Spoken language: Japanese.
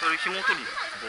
それ紐取り棒